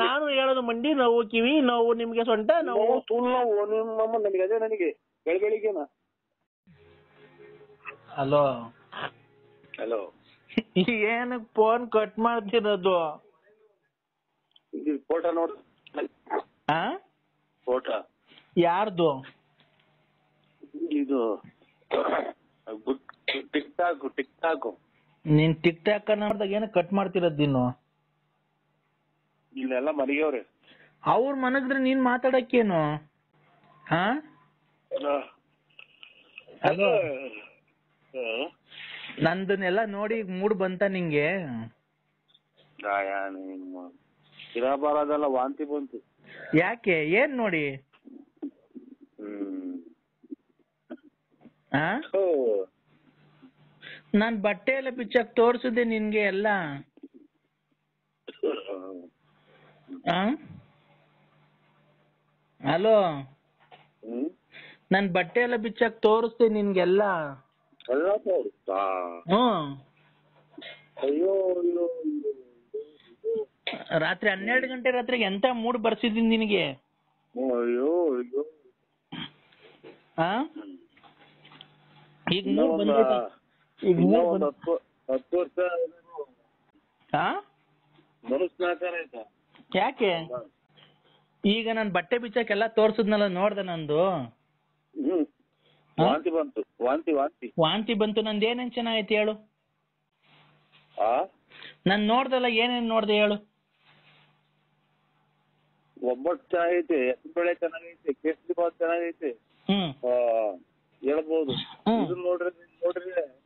ನಾನು ಹೇಳೋದು ಮಂಡಿ ನೋವು ಕಿವಿ ನಾವು ನಿಮ್ಗೆ ಸೊಂಟ ನಾವು? ತೂಲ್ ನೋವು ನಿಮ್ಮ ನನಗೆ ಅದೇ ನನಗೆ ಬೆಳ ಬೆಳಿಗ್ಗೆನ ಹಲೋ ಹಲೋ ಏನಕ್ ಫೋನ್ ಕಟ್ ಮಾಡ್ತಿರೋದು? ಇದು ಫೋಟೋ ನೋಡ್ ಆ? ಫೋಟೋ ಯಾರ್ದು? ಇದು ಟಿಕ್ ಟಾಕ್ ಟಿಕ್ ಟಾಕ್. ನೀನ್ ಟಿಕ್ ಟಾಕ್ ನೋಡ್ದಾಗ ಏನಕ್ ಕಟ್ ಮಾಡ್ತಿರೋದು ನೀನು? ಇಲ್ಲೆಲ್ಲ ಮನೆಯವ್ರೆ ಅವ್ರ ಮನಗಿದ್ರೆ ನೀನ್ ಮಾತಾಡಕ್ಕೇನು? ಹಾ? ನಂದನ್ನೆಲ್ಲ ನೋಡಿ ಮೂಡ್ ಬಂತ ನಿಂಗೆ? ಇರಬಾರದೆಲ್ಲ ವಾಂತಿ ಬಂತು. ಯಾಕೆ? ಏನ್ ನೋಡಿ? ನಾನ್ ಬಟ್ಟೆ ಎಲ್ಲ ಬಿಚ್ಚಕ್ ತೋರ್ಸಿದೆ ನಿನ್ಗೆ ಎಲ್ಲ. ಆ? ಹಲೋ? ನನ್ ಬಟ್ಟೆ ಎಲ್ಲ ಬಿಚ್ಚಾಕ್ ತೋರಿಸ್ತೀನಿ ನಿನ್ಗೆಲ್ಲ. ಎಲ್ಲ ತೋರಿಸ್ತಾ? ಹ್ಮ್ ಅಯ್ಯೋ. ರಾತ್ರಿ ಹನ್ನೆರಡು ಗಂಟೆ ರಾತ್ರಿಗೆ ಎಂತ ಮೂಡ್ ಬರ್ಸಿದೀನಿ ನಿನಗೆ? ಅಯ್ಯೋ ಅಯ್ಯೋ. ಆ? ಈಗ ಮೂಡ್ ಈಗ ಇನ್ನೂ ಮೂಡ್ ಬಂದ ಹತ್ತು ವರ್ಷ ಆ? ಆಯ್ತಾ? ಯಾಕೆ? ಈಗ ನಾನು ಬಟ್ಟೆ ಬಿಚ್ಚಕ್ಕೆಲ್ಲ ತೋರ್ಸಿದ್ನಲ್ಲ ನೋಡ್ದೆ ನಂದು. ಹ್ಮ್? ವಾಂತಿ ಬಂತು. ವಾಂತಿ ವಾಂತಿ. ವಾಂತಿ ಬಂತು ನಂದು ಏನೇನ್ ಚೆನ್ನಾಗೈತೆ ಹೇಳು. ಆ? ನಾನ್ ನೋಡ್ದಲ್ಲ ಏನೇನ್ ನೋಡ್ದೆ ಹೇಳು. ಒಬ್ಬಟ್ಟು ಚೆನ್ನಾಗೈತೆ ಬೆಳೆ ಚೆನ್ನಾಗೈತೆ ಕೇಸರಿ ಬಾತ್ ಚೆನ್ನಾಗೈತೆ. ಹ್ಮ್. ಆ, ಹೇಳ್ಬೋದು. ಹ್ಮ್. ನೋಡ್ರಿ ನೋಡ್ರಿ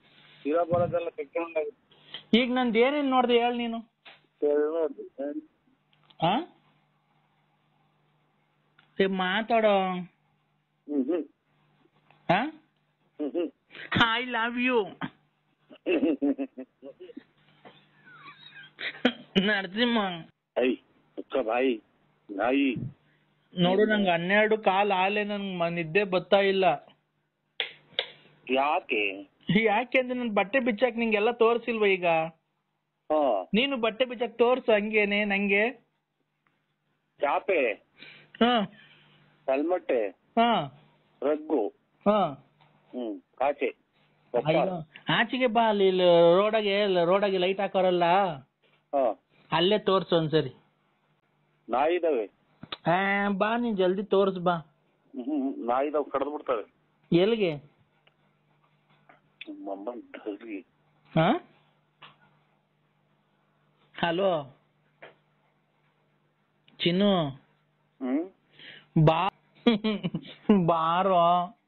ಇರೋ ಬರೋದೆಲ್ಲ ಕಟ್ಕೊಂಡಾಗ ಈಗ ನಂದು ಏನೇನ್ ನೋಡ್ದೆ ಹೇಳು ನೀನು. ನೋಡ್ರಿ. ಆ ಏ, ಮಾತಾಡೋ ಲವ್ ಯು ನರಸಿಂಹ ಐ ಅಕ್ಕ ಬಾಯಿ ನಾಯಿ ನೋಡು ನಂಗೆ ಹನ್ನೆರಡು ಕಾಲ್ ಆಲೆ ನನ್ಗೆ ನಿದ್ದೆ ಬರ್ತಾ ಇಲ್ಲ ಯಾಕೆ ಯಾಕೆ ಅಂದ್ರೆ ನನ್ ಬಟ್ಟೆ ಬಿಚ್ಚಾಕ್ ನಿಂಗೆಲ್ಲ ತೋರ್ಸಿಲ್ವ ಈಗ ಹಾ ನೀನು ಬಟ್ಟೆ ಬಿಚ್ಚಾಕ್ ತೋರ್ಸು ಹಂಗೇನೆ ನಂಗೆ ಚಾಪೆ ಕಲ್ಮಟ್ಟೆ ಹಾ. ರಗ್ಗು ಹಾ. ಹ್ಮ್ ಕಾಚೆ ಅಯ್ಯೋ ಆಚೆಗೆ ಬಾ ಅಲ್ಲಿ ರೋಡಾಗೆ ರೋಡಾಗೆ ಲೈಟ್ ಹಾಕೋರಲ್ಲ? ಹಾ. ಅಲ್ಲೇ ತೋರ್ಸು ಒಂದ್ಸರಿ. ನಾಯಿ ಇದಾವೆ ಆ, ಬಾ ನೀನ್ ಜಲ್ದಿ ತೋರ್ಸ್ ಬಾ. ನಾಯಿದಾವ್ ಕಡ್ದು ಬಿಡ್ತವೆ. ಎಲ್ಲಿಗೆ? ಹಾ? ಹಲೋ? ಚಿನ್ನು. ಬಾ ಬಾರೋ.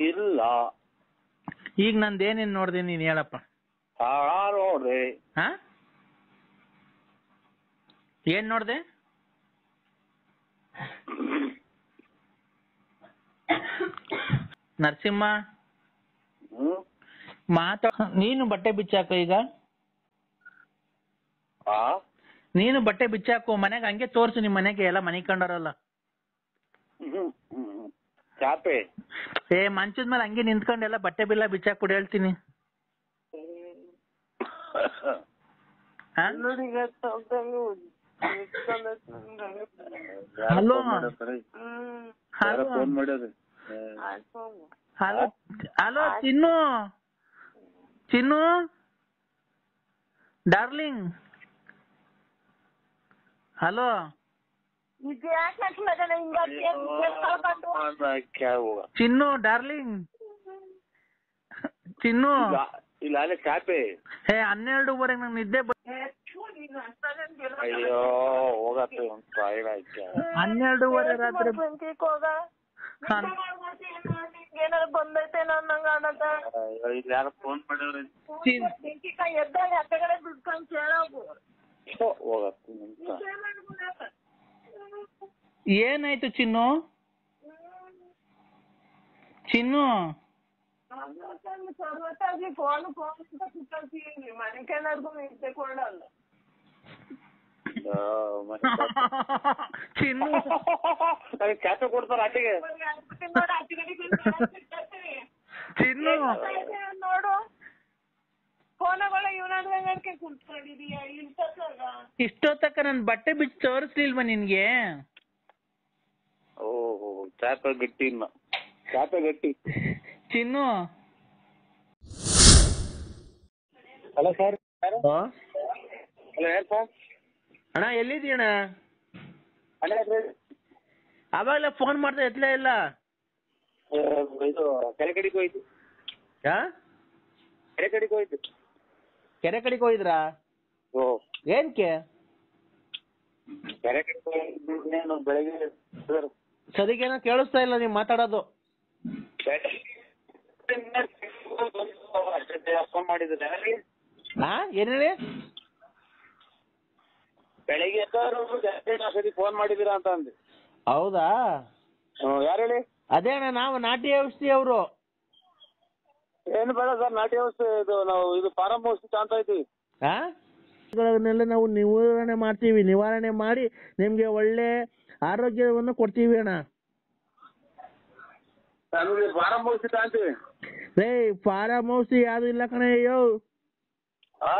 ಇಲ್ಲ. ಈಗ ನಂದೇನೇನ್ ನೋಡ್ದೆ ನೀನ್ ಹೇಳಪ್ಪ. ಆ ನೋಡ್ರಿ ಹಾ ಏನ್ ನೋಡ್ದೆ? ನರಸಿಂಹ. ಹ್ಮ್? ಮಾತಾ ನೀನು ಬಟ್ಟೆ ಬಿಚ್ಚಾಕ ಈಗ? ಆ? ನೀನು ಬಟ್ಟೆ ಬಿಚ್ಚಾಕು ಮನೆಗೆ ಹಂಗೆ ತೋರ್ಸು ನಿಮ್ ಮನೆಗೆ ಎಲ್ಲ ಮನೆ ಕಂಡರಲ್ಲ ಚಾಪೆ. ಏ ಮಂಚದ ಮೇಲೆ ಹಂಗೆ ನಿಂತ್ಕೊಂಡು ಎಲ್ಲ ಬಟ್ಟೆ ಬಿಲ್ಲ ಬಿಚ್ಚಾಕ್ ಕೊಡಿ ಹೇಳ್ತೀನಿ. Hello? Chinnu? Chinnu? Darling? Hello. Chinnu darling. Chinnu. ಇಲ್ಲ ಅಲ್ಲೇ ಹೇ ಹನ್ನೆರಡುವರೆಗೆ ನಂಗೆ ನಿದ್ದೆ ಅಯ್ಯೋ ಹೋಗತ್ತೆ ಒಂದ್ ಸಾವಿರ ಆಯ್ತಾ. ಹನ್ನೆರಡುವರೆ ರಾತ್ರಿ ಏನಾರ ಬಂದೈತೆ ನಂಗ ಅನ್ನದ? ಇಲ್ಲಿ ಯಾರೋ ಫೋನ್ ಮಾಡಿದ್ರೆ ಎದ್ದಾಗ ಹತ್ತಗಡೆ ಏನಾಯ್ತು ಚಿನ್ನು? ಚಿನ್ನು? ಸರ್ವತ್ತಾಗಿ ಫೋನ್ ಫೋನ್ ಅಂತ ಕುತ್ಕೊಳ್ತೀವಿ ಮನೆಕೇನಾರ್ಗು ನಿದ್ದೆ ಕೊಡಲ್ಲ ಚಿನ್ನು ಕೊಡ್ತಾರ ಕಡೆ ಚಿನ್ನು. ನೋಡು ಫೋನಗಳ ನಡ್ಕೆ ಕುಂತ್ಕೊಂಡಿದೀಯ ನನ್ ಬಟ್ಟೆ ಬಿಚ್ಚಿ ತೋರಿಸ್ಲಿಲ್ವಾ ನಿನ್ಗೆ? ಓಹೋ ಚಾಪೆ ಗಟ್ಟಿ ಇನ್ನ ಚಾಪೆ ಗಟ್ಟಿ ಚಿನ್ನು? Hello sir hello? ಯಾರು ಸರ್? ಅಣ್ಣ ಎಲ್ಲಿದ್ದೀಯಣ್ಣ? ಅಣ್ಣ ಅವಾಗಲೇ ಫೋನ್ ಮಾಡ್ದೆ ಎತ್ತಲೇ ಇಲ್ಲ. ಇದು ಕೆರೆ ಕಡೆಗೆ ಹೋಯ್ತು. ಹಾ ಕೆರೆ ಕಡೆಗೆ ಹೋಯ್ತು. ಕೆರೆ ಕಡೆಗೆ ಹೋಗಿದ್ರಾ ಓ. ಏನ್ಕೆ? ಕೆರೆ ಕಡೆ ಇನ್ನೇನು ಬೆಳಗ್ಗೆ ಸರ್. ಸರಿಗೇನೋ ಕೇಳಿಸ್ತಾ ಇಲ್ಲ ನೀವು ಮಾತಾಡೋದು. ಫೋನ್ ಮಾಡಿದ್ರೆ ಹಾ ಏನ್ ಹೇಳಿ ಬೆಳಿಗ್ಗೆ ಎದ್ದವರು ಫೋನ್ ಮಾಡಿದ್ದೀರಾ ಅಂತ ಅಂದೆ ಹೌದಾ? ಯಾರು ಹೇಳಿ ಅದೇ ಅಣ್ಣ, ನಾವು ನಾಟಿ ಔಷಧಿ ಅವರು. ಏನು ಬೇಡ ಸರ್ ನಾಟಿ ಔಷಧಿ ಇದು ನಾವು ಇದು ಫಾರಂ ಔಷಧಿ ಅಂತ ಇದ್ದೀವಿ ಹಾ ನಾವು ನಿವಾರಣೆ ಮಾಡ್ತೀವಿ, ನಿವಾರಣೆ ಮಾಡಿ ನಿಮ್ಗೆ ಒಳ್ಳೆ ಆರೋಗ್ಯವನ್ನು ಕೊಡ್ತೀವಿ ಅಣ್ಣ. ಫಾರಂ ಹೌಸ್ ಕಾಣ್ತೀವಿ ರೇ ಫಾರಂ ಔಷಧಿ ಯಾವ್ದು ಇಲ್ಲ ಕಣ ಅಯ್ಯೋ. ಆ?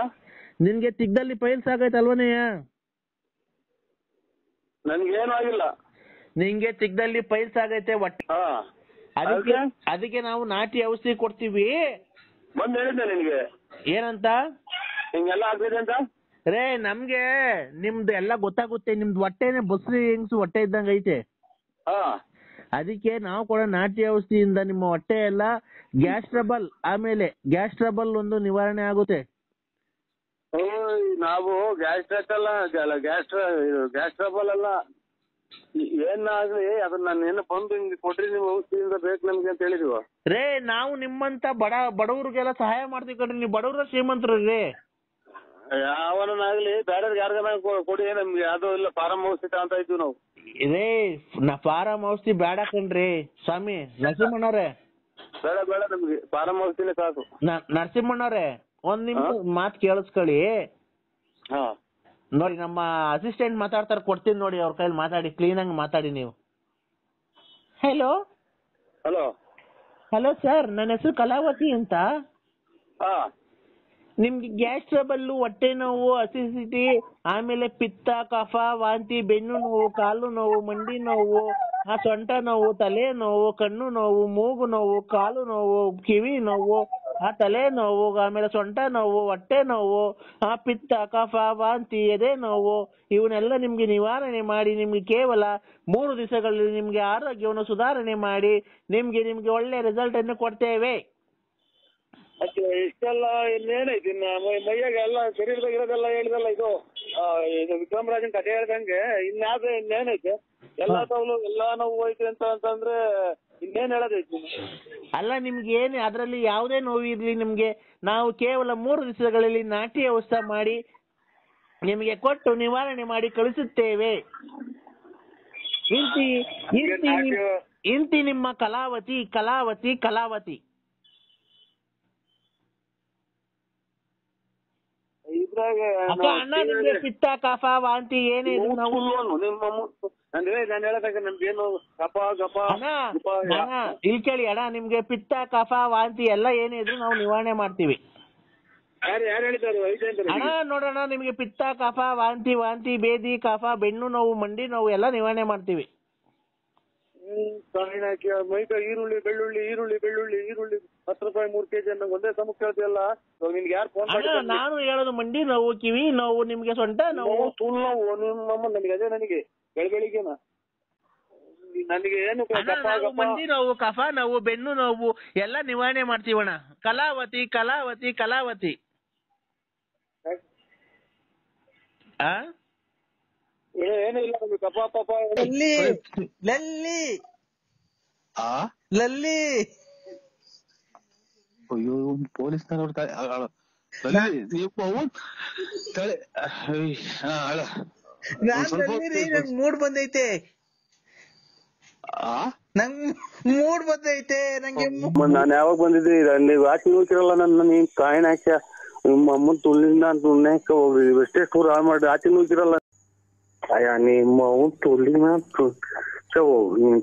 ನಿನ್ಗೆ ತಿಗ್ದಲ್ಲಿ ಪೈಲ್ಸ್ ಆಗೈತಲ್ವನೆಯ ನನ್ಗೇನು ಆಗಿಲ್ಲ. ನಿಂಗೆ ತಿಗ್ದಲ್ಲಿ ಪೈಲ್ಸ್ ಆಗೈತೆ ಹೊಟ್ಟೆ ಅದಕ್ಕೆ? ಅದಕ್ಕೆ? ನಾವು ನಾಟಿ ಔಷಧಿ ಕೊಡ್ತೀವಿ. ಬಂದ್ ಹೇಳಿದ್ದೆ ನಿನ್ಗೆ. ಏನಂತ? ಹಿಂಗೆಲ್ಲ ಆಗ್ತಿದೆ ಅಂತ? ರೇ ನಮ್ಗೆ ನಿಮ್ದು ಎಲ್ಲ ಗೊತ್ತಾಗುತ್ತೆ. ನಿಮ್ದು ಹೊಟ್ಟೆನೆ ಬಸ್ರಿ ಹೆಂಗ್ಸು ಹೊಟ್ಟೆ ಇದ್ದಂಗ ಐತೆ. ಹಾ. ಅದಕ್ಕೆ ನಾವು ಕೂಡ ನಾಟಿ ಔಷಧಿಯಿಂದ ನಿಮ್ಮ ಹೊಟ್ಟೆ ಎಲ್ಲ ಗ್ಯಾಸ್ ಟ್ರಬಲ್ ಆಮೇಲೆ ಗ್ಯಾಸ್ ಟ್ರಬಲ್ ಒಂದು ನಿವಾರಣೆ ಆಗುತ್ತೆ. ಓಯ್, ನಾವು ಗ್ಯಾಸ್ ಟ್ರಕ್ ಅಲ್ಲ ಅಲ್ಲ ಗ್ಯಾಸ್ ಇದು ಗ್ಯಾಸ್ ಟ್ರಬಲ್ ಅಲ್ಲ. ಏನಾಗ್ಲಿ ಅದನ್ನ ನಾನು ಏನು ಬಂದು ಹಿಂಗೆ ಕೊಟ್ರಿ ನಿಮ್ ಔಷಧಿಯಿಂದ ಬೇಕು ನಮ್ಗೆ ಅಂತ ಹೇಳಿದ್ವು. ರೇ ನಾವು ನಿಮ್ಮಂತ ಬಡ ಬಡವ್ರಿಗೆಲ್ಲ ಸಹಾಯ ಮಾಡ್ತೀವಿ ಕಣ್ರಿ. ನೀವು ಬಡವ್ರ ಶ್ರೀಮಂತರು ರೀ. ಯಾವನಾಗ್ಲಿ ಬೇರೆ ಯಾರಿಗಾನ ಕೊಡಿ ನಮ್ಗೆ ಅದು ಇಲ್ಲ ಫಾರಂ ಹೌಸ್ ಅಂತ ಇದ್ವಿ ನಾವು. ಇದೇ ನಾ ಫಾರಂ ಔಷಧಿ ಬೇಡ ಕಣ್ರಿ ಸ್ವಾಮಿ ನರಸಿಂಹಣ್ಣವ್ರೆ. ಬೇಡ ಬೇಡ ನಮ್ಗೆ ಫಾರಂ ಔಷಧಿನೇ ಸಾಕು. ನ- ನರಸಿಂಹಣ್ಣವ್ರೆ ಒಂದ್ ನಿಮಿಷ ಮಾತು ಕೇಳಿಸ್ಕೊಳ್ಳಿ. ಹಾ. ನೋಡಿ ನಮ್ಮ ಅಸಿಸ್ಟೆಂಟ್ ಮಾತಾಡ್ತಾರೆ ಕೊಡ್ತೀನಿ ನೋಡಿ ಅವ್ರ ಕೈಲಿ ಮಾತಾಡಿ ಕ್ಲೀನ್ ಆಗಿ ಮಾತಾಡಿ ನೀವು. ಹಲೋ ಹಲೋ ಹಲೋ ಸರ್ ನನ್ನ ಹೆಸರು ಕಲಾವತಿ ಅಂತ. ಹಾ. ನಿಮ್ಗೆ ಗ್ಯಾಸ್ ಟ್ರಬಲ್, ಹೊಟ್ಟೆ ನೋವು ಅಸಿಡಿಟಿ ಆಮೇಲೆ ಪಿತ್ತ ಕಫ ವಾಂತಿ ಬೆನ್ನು ನೋವು ಕಾಲು ನೋವು ಮಂಡಿ ನೋವು ಆ ಸೊಂಟ ನೋವು ತಲೆ ನೋವು ಕಣ್ಣು ನೋವು ಮೂಗು ನೋವು ಕಾಲು ನೋವು ಕಿವಿ ನೋವು ಆ ತಲೆ ನೋವು ಆಮೇಲೆ ಸೊಂಟ ನೋವು ಹೊಟ್ಟೆ ನೋವು ಆ ಪಿತ್ತ ಕಫ ವಾಂತಿ ಎದೆ ನೋವು ಇವನ್ನೆಲ್ಲ ನಿಮ್ಗೆ ನಿವಾರಣೆ ಮಾಡಿ ನಿಮ್ಗೆ ಕೇವಲ ಮೂರು ದಿವಸಗಳಲ್ಲಿ ನಿಮ್ಗೆ ಆರೋಗ್ಯವನ್ನು ಸುಧಾರಣೆ ಮಾಡಿ ನಿಮ್ಗೆ ನಿಮ್ಗೆ ಒಳ್ಳೆ ರಿಸಲ್ಟ್ ಅನ್ನು ಕೊಡ್ತೇವೆ. ಮತ್ತೆ ಇಷ್ಟೆಲ್ಲ ಇನ್ನೇನೈತಿ ಇನ್ನ ಮೈ- ಮೈಯಾಗ ಎಲ್ಲ ಶರೀರದಾಗ ಇರೋದೆಲ್ಲ ಹೇಳಿದಲ್ಲ ಇದು ಆ, ಇದು ವಿಕ್ರಮರಾಜನ್ ಕಥೆ ಹೇಳ್ದಂಗೆ ಇನ್ಯಾವ್ದು ಇನ್ನೇನೈತೆ ಎಲ್ಲಾ ತವಲು ಎಲ್ಲಾ ನೋವು ಹೋಯ್ತು ಅಂತ ಅಂತಂದ್ರೆ ಇನ್ನೇನ್ ಹೇಳೋದೈತಿ? ಅಲ್ಲ ನಿಮ್ಗೆ ಏನು ಅದರಲ್ಲಿ ಯಾವುದೇ ನೋವು ಇರ್ಲಿ ನಿಮ್ಗೆ ನಾವು ಕೇವಲ ಮೂರು ದಿವಸಗಳಲ್ಲಿ ನಾಟಿ ವ್ಯವಸ್ಥೆ ಮಾಡಿ ನಿಮಗೆ ಕೊಟ್ಟು ನಿವಾರಣೆ ಮಾಡಿ ಕಳಿಸುತ್ತೇವೆ. ಇಂತಿ ಇಂತಿ ನಿಮ್- ಇಂತಿ ನಿಮ್ಮ ಕಲಾವತಿ ಕಲಾವತಿ ಕಲಾವತಿ. ಇದ್ರಾಗ ಅಕ್ಕ ಅಣ್ಣ ನಿಮ್ಗೆ ಪಿತ್ತ ಕಫ ವಾಂತಿ ಏನೇ ನಾವು ನಿಮ್ಮ ಅಂದ್ರೆ ನಾನು ಹೇಳದಾಗ ನಮ್ಗೇನು ಗಪ ಗಪ ಅಣ್ಣ ಗುಪ ಅಣ್ಣ ಇಲ್ಲಿ ಕೇಳಿ ಅಣ್ಣ ನಿಮ್ಗೆ ಪಿತ್ತ ಕಫ ವಾಂತಿ ಎಲ್ಲ ಏನೇ ಇದ್ರು ನಾವು ನಿವಾರಣೆ ಮಾಡ್ತೀವಿ. ಅಣ್ಣ ನೋಡೋಣ ನಿಮ್ಗೆ ಪಿತ್ತ ಕಫ ವಾಂತಿ ವಾಂತಿ ಬೇದಿ ಕಫ ಬೆನ್ನು ನೋವು ಮಂಡಿ ನೋವು ಎಲ್ಲ ನಿವಾರಣೆ ಮಾಡ್ತೀವಿ. ಈರುಳ್ಳಿ ಬೆಳ್ಳುಳ್ಳಿ ಈರುಳ್ಳಿ ಬೆಳ್ಳುಳ್ಳಿ ಈರುಳ್ಳಿ. ಹತ್ತು ರೂಪಾಯಿ ಮೂರ್ ಕೆಜಿ ಅನ್ನೋ ಒಂದೇ ಸಮಕ್ಕೆ ಕೇಳ್ತೀವಲ್ಲ ಇವಾಗ ನಿನ್ಗೆ ಯಾರು ಫೋನ್ ಅಣ್ಣ ಮಾಡಿ ನಾನು ಹೇಳೋದು ಮಂಡಿ ನಾವು ಕಿವಿ ನಾವು ನಿಮ್ಗೆ ಸೊಂಟ ನೋವು. ತುಳು ನೋವು ನಿಮ್ಮಮ್ಮ ನನಗೆ ಅದೇ ನನಗೆ ಬೆಳ ಬೆಳಿಗ್ಗೆನ ನನಗೆ ಏನು ಅಣ್ಣ, ನಾವು ಮಂಡಿ ನೋವು ಕಫ ನೋವು ಬೆನ್ನು ನೋವು ಎಲ್ಲ ನಿವಾರಣೆ ಮಾಡ್ತೀವಣ್ಣ ಕಲಾವತಿ ಕಲಾವತಿ ಕಲಾವತಿ. ಆ? ಏನೂ ಇಲ್ಲ ನಮ್ಗೆ ಕಪ ಪಪ ಏನು- ಲಲ್ಲಿ ಲಲ್ಲಿ. ಆ? ಲಲ್ಲಿ. ಅಯ್ಯೋ ಪೊಲೀಸ್ನವ್ರು ರೀ ನಂಗ್ ಮೂಡ್ ಬಂದೈತೆ ಆ ನಂಗ್ ಮೂಡ್ ಬಂದೈತೆ ನಂಗೆ ನಾನ್ ಯಾವಾಗ ಬಂದಿದ್ದೆ ನೀವು ಯಾಕೆ ನೋಡ್ತಿರಲ್ಲ ನನ್ನ ನೀನ್ ಕಾಯಿನ ಹಾಕ್ಯ ನಿಮ್ಮ ಅಮ್ಮನ್ ತುಳ್ಳಿಂದ ತುಣ್ಣಾಕ ಹೋಗ್ರಿ ಎಷ್ಟೇ ಟೂರ್ ಹಾಳು ಮಾಡಿ ಆಚೆ ಅಯ್ಯ ನಿಮ್ಮ ಅವನ್ ತುಳ್ಳಿನ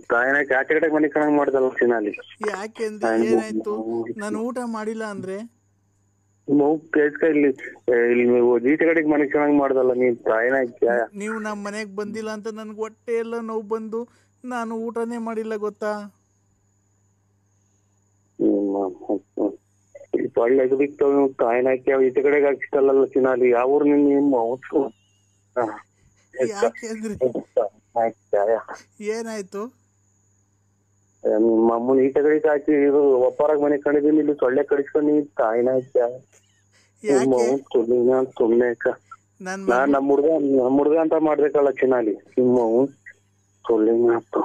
ಕಾಯಿನ ಹಾಕಿ ಆಚೆ ಕಡೆ ಮನೆ ಕಣಂಗ್ ಮಾಡ್ದಲ್ಲ ಸಿನಲ್ಲಿ ಯಾಕೆಂದ್ರೆ ಏನಾಯ್ತು? ನಾನು ಊಟ ಮಾಡಿಲ್ಲ ಅಂದ್ರೆ? ಮಗು ಕೇಸ್ಕ ಇಲ್ಲಿ ಇಲ್ಲಿ ನೀವು ಜೀತ ಕಡೆಗೆ ಮನೆ ಚೆನ್ನಾಗಿ ಮಾಡ್ದಲ್ಲ ನೀನ್ ತಾಯಿನ ಹಾಕ್ಯ ನೀವು ನಮ್ಮ ಮನೆಗೆ ಬಂದಿಲ್ಲ ಅಂತ ನನಗೆ ಹೊಟ್ಟೆ ಎಲ್ಲ ನೋವು ಬಂದು ನಾನು ಊಟನೇ ಮಾಡಿಲ್ಲ ಗೊತ್ತಾ? ಒಳ್ಳೆ ಬಿಟ್ಟು ತಾಯಿನ ಹಾಕಿ ಈಚ ಕಡೆಗೆ ಹಾಕಿಸ್ತಲ್ಲ ಚಿನ್ನಾಲಿ ಯಾವ ಊರು ನಿಮ್ಮ? ಅವತ್ತು ಯಾಕೆ ಅಂದ್ರೆ ಏನಾಯ್ತು? ನಿಮ್ಮ ಅಮ್ಮನ ಈಚ ಕಡೆಗೆ ಹಾಕಿ ಇದು ಒಪ್ಪಾರ ಮನೆ ಕಂಡಿದ್ದೀನಿ ಇಲ್ಲಿ ಸೊಳ್ಳೆ ಕಡಿಸ್ಕೊಂಡು ನೀನ್ ತಾಯಿನ ನನ್ನ ನಾನ್ ನಮ್ಮ ಹುಡ್ಗ ನಮ್ಮ ಹುಡ್ಗ ಅಂತ ಮಾಡ್ಬೇಕಲ್ಲ ಚಿನ್ನಾಲಿ. ನಿಮ್ಮ ಸುಳ್ಳಿ ಮಾತು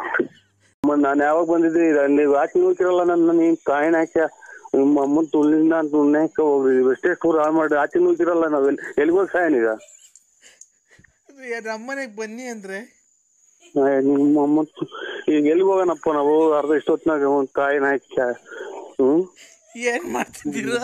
ನಾನು ಯಾವಾಗ ಬಂದಿದ್ದೆ? ಅಲ್ಲಿ ವಾಕಿ ಹೋಗ್ತಿರಲ್ಲ ನನ್ನ ನೀನ್ ತಾಯಿನ ಹಾಕ್ಯ ನಿಮ್ಮ ಅಮ್ಮನ್ ತುಳ್ಳಿಂದ ತುಣ್ಣಾಕ ಹೋಗ್ರಿ ಎಷ್ಟೇ ಟೂರ್ ಹಾಳು ಮಾಡಿ ಆಚೆ ಹೋಗ್ತಿರಲ್ಲ ನಾವೆಲ್ಲಿ ಎಲ್ಲಿ ಸಾಯನ್ ಹೋಗಿ ಸಾಯನೀಗ? ನಮ್ಮ ಬನ್ನಿ ಅಂದ್ರೆ. ನಿಮ್ಮ ಈಗ ಎಲ್ಲಿ ಹೋಗೋಣಪ್ಪ ನಾವು? ಅರ್ಧ ಇಷ್ಟೊತ್ತಿನಾಗ ಒಂದ್ ಕಾಯಿನ ಹಾಕಿ ಹ್ಮ್? ಏನ್ ಮಾಡ್ತಿದ್ದೀರಾ?